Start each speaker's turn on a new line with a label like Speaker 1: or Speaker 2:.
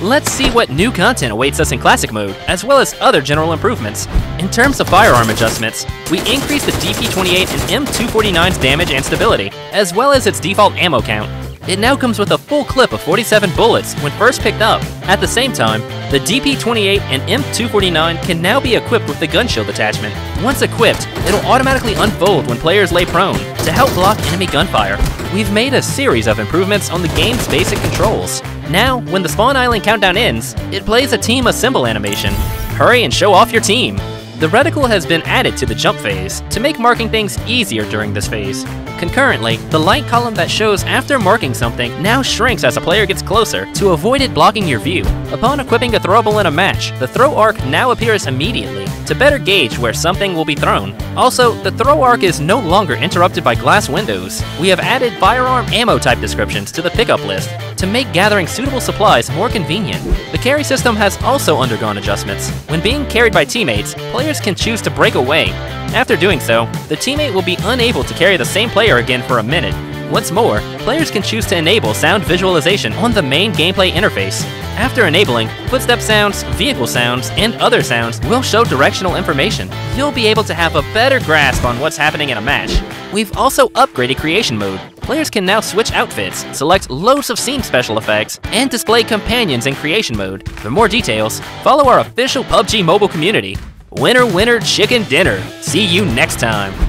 Speaker 1: Let's see what new content awaits us in Classic Mode, as well as other general improvements. In terms of firearm adjustments, we increased the DP28 and M249's damage and stability, as well as its default ammo count. It now comes with a full clip of 47 bullets when first picked up. At the same time, the DP28 and M249 can now be equipped with the gun shield attachment. Once equipped, it'll automatically unfold when players lay prone to help block enemy gunfire. We've made a series of improvements on the game's basic controls. Now, when the spawn island countdown ends, it plays a team assemble animation. Hurry and show off your team! The reticle has been added to the jump phase to make marking things easier during this phase. Concurrently, the light column that shows after marking something now shrinks as a player gets closer to avoid it blocking your view. Upon equipping a throwable in a match, the throw arc now appears immediately to better gauge where something will be thrown. Also, the throw arc is no longer interrupted by glass windows. We have added firearm ammo type descriptions to the pickup list to make gathering suitable supplies more convenient. The carry system has also undergone adjustments. When being carried by teammates, players can choose to break away. After doing so, the teammate will be unable to carry the same player again for a minute. Once more, players can choose to enable sound visualization on the main gameplay interface. After enabling, footstep sounds, vehicle sounds, and other sounds will show directional information. You'll be able to have a better grasp on what's happening in a match. We've also upgraded creation mode. Players can now switch outfits, select loads of scene special effects, and display companions in creation mode. For more details, follow our official PUBG mobile community. Winner, winner, chicken dinner. See you next time.